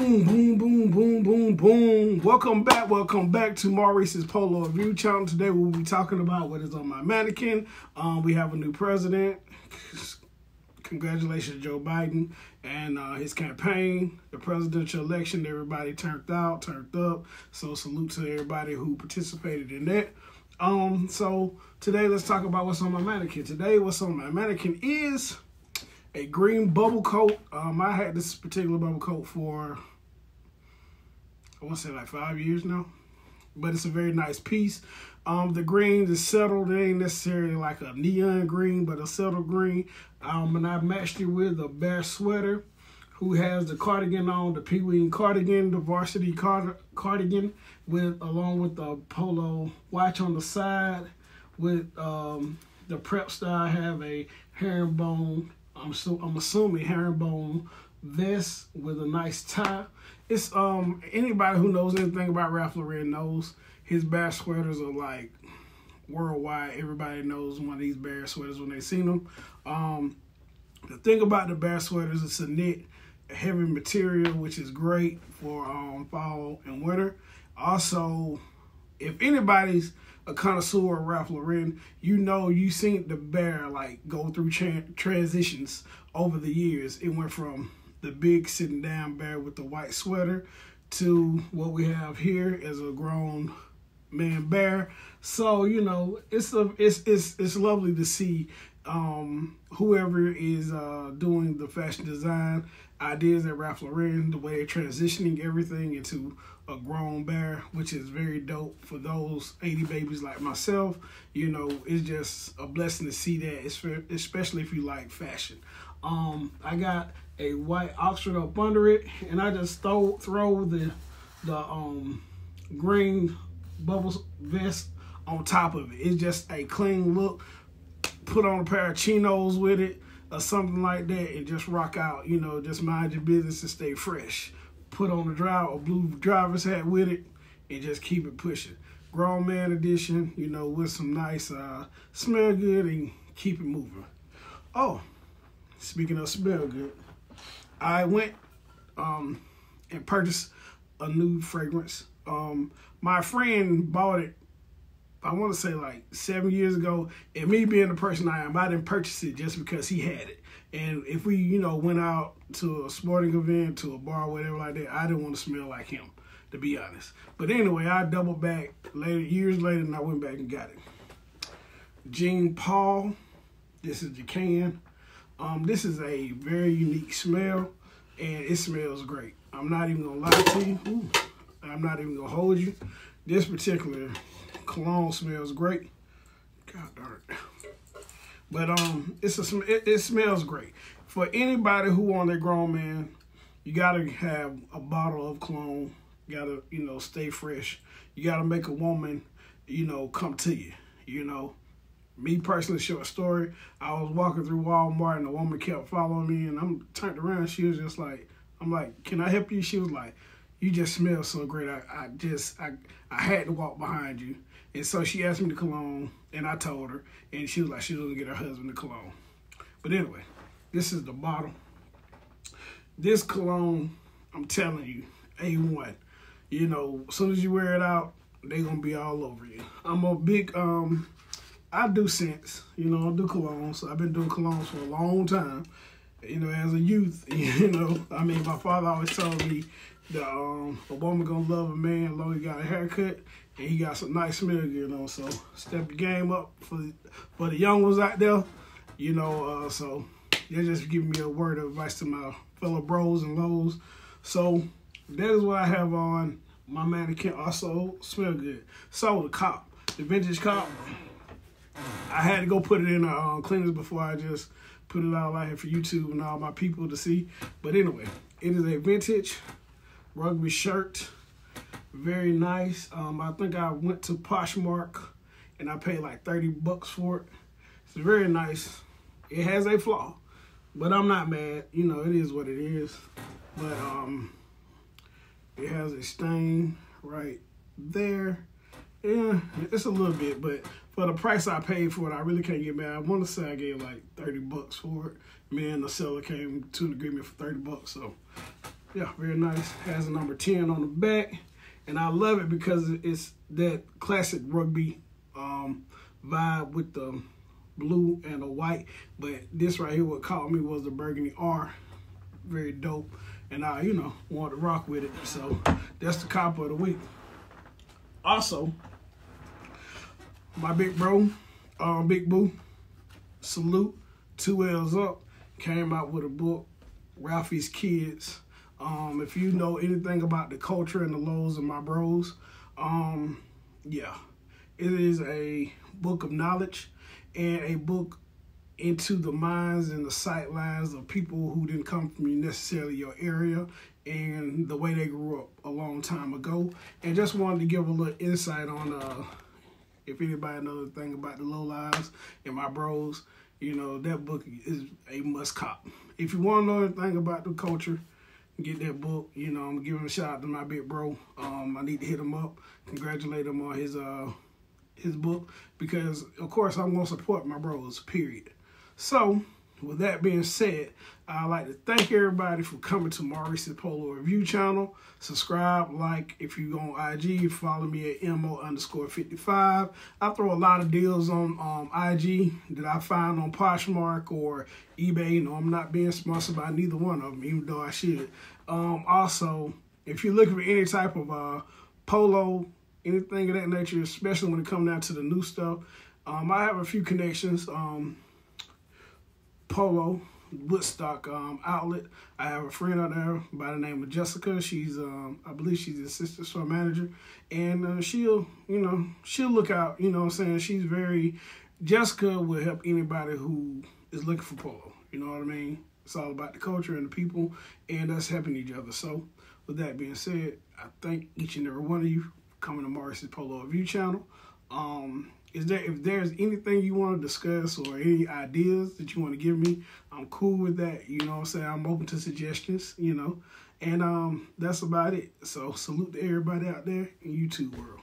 Boom, boom, boom, boom, boom, boom. Welcome back, welcome back to Maurice's Polo Review channel. Today we'll be talking about what is on my mannequin. Um, we have a new president. Congratulations, Joe Biden, and uh, his campaign, the presidential election. Everybody turned out, turned up. So salute to everybody who participated in that. Um, so today let's talk about what's on my mannequin. Today, what's on my mannequin is a green bubble coat. Um, I had this particular bubble coat for, I want to say like five years now, but it's a very nice piece. Um, the green is settled. It ain't necessarily like a neon green, but a settled green. Um, and I matched it with a bear sweater who has the cardigan on, the Pee cardigan, the varsity card cardigan, with along with the polo watch on the side. With um, the prep style, have a herringbone I'm so I'm assuming herringbone vest with a nice tie. It's um anybody who knows anything about Ralph Lauren knows his bear sweaters are like worldwide. Everybody knows one of these bear sweaters when they seen them. Um, the thing about the bear sweaters, it's a knit, heavy material, which is great for um, fall and winter. Also, if anybody's a connoisseur of Ralph Lauren, you know you seen the bear like go through tra transitions over the years. It went from the big sitting down bear with the white sweater to what we have here as a grown man bear. So you know it's a it's it's it's lovely to see um, whoever is uh, doing the fashion design ideas at Ralph Lauren, the way they're transitioning everything into a grown bear, which is very dope for those 80 babies like myself. You know, it's just a blessing to see that, especially if you like fashion. Um, I got a white Oxford up under it, and I just throw throw the the um green bubble vest on top of it. It's just a clean look. Put on a pair of chinos with it or something like that and just rock out, you know, just mind your business and stay fresh. Put on a drive a blue driver's hat with it and just keep it pushing. Grown man edition, you know, with some nice uh smell good and keep it moving. Oh, speaking of smell good, I went um and purchased a new fragrance. Um my friend bought it I want to say like seven years ago, and me being the person I am, I didn't purchase it just because he had it. And if we, you know, went out to a sporting event, to a bar, whatever like that, I didn't want to smell like him, to be honest. But anyway, I doubled back later, years later, and I went back and got it. Jean Paul, this is the can. Um, this is a very unique smell, and it smells great. I'm not even gonna lie to you. Ooh, I'm not even gonna hold you. This particular cologne smells great. God darn it. But um, it's a it, it smells great. For anybody who want a grown man, you gotta have a bottle of cologne. You gotta, you know, stay fresh. You gotta make a woman, you know, come to you. You know, me personally, short story. I was walking through Walmart and a woman kept following me, and I'm turned around. She was just like, I'm like, can I help you? She was like, you just smell so great. I, I just, I, I had to walk behind you. And so she asked me the cologne, and I told her, and she was like, she was gonna get her husband the cologne. But anyway, this is the bottle. This cologne, I'm telling you, A1. You know, as soon as you wear it out, they gonna be all over you. I'm a big, um, I do scents, you know, I do colognes. I've been doing colognes for a long time. You know, as a youth, you know, I mean, my father always told me that um, a woman gonna love a man long as he got a haircut and he got some nice smell good on. So step the game up for for the young ones out there. You know, uh, so they're just giving me a word of advice to my fellow bros and lows. So that is what I have on. My mannequin also smell good. So the cop, the vintage cop, I had to go put it in um, cleaners before I just put it out out here for YouTube and all my people to see. But anyway, it is a vintage rugby shirt very nice. Um, I think I went to Poshmark and I paid like 30 bucks for it. It's very nice. It has a flaw, but I'm not mad. You know, it is what it is. But um, it has a stain right there. Yeah, it's a little bit, but for the price I paid for it, I really can't get mad. I want to say I gave like 30 bucks for it. Me and the seller came to an agreement for 30 bucks, so yeah, very nice. Has a number 10 on the back. And I love it because it's that classic rugby um, vibe with the blue and the white. But this right here, what caught me was the burgundy R. Very dope. And I, you know, want to rock with it. So that's the cop of the week. Also, my big bro, um, Big Boo, salute, two L's up, came out with a book, Ralphie's Kids. Um, if you know anything about the culture and the lows of my bros, um, yeah, it is a book of knowledge and a book into the minds and the sight lines of people who didn't come from necessarily your area and the way they grew up a long time ago. And just wanted to give a little insight on uh, if anybody knows anything about the low lives and my bros, you know, that book is a must cop. If you want to know anything about the culture, get that book. You know, I'm giving a shout out to my big bro. Um, I need to hit him up, congratulate him on his uh his book because of course I'm gonna support my bros. Period. So with that being said, I'd like to thank everybody for coming to Maurice's Polo Review channel. Subscribe, like, if you go on IG, follow me at MO underscore 55. I throw a lot of deals on um, IG that I find on Poshmark or eBay. You know, I'm not being sponsored by neither one of them, even though I should. Um, also, if you're looking for any type of uh, polo, anything of that nature, especially when it comes down to the new stuff, um, I have a few connections. Um, Polo Woodstock um, outlet. I have a friend out there by the name of Jessica. She's, um, I believe she's the assistant store manager. And uh, she'll, you know, she'll look out, you know what I'm saying? She's very, Jessica will help anybody who is looking for polo. You know what I mean? It's all about the culture and the people and us helping each other. So with that being said, I thank each and every one of you for coming to Maurice's Polo Review channel. Um, is there if there's anything you want to discuss or any ideas that you want to give me, I'm cool with that. You know I'm saying? I'm open to suggestions, you know. And um that's about it. So salute to everybody out there in YouTube world.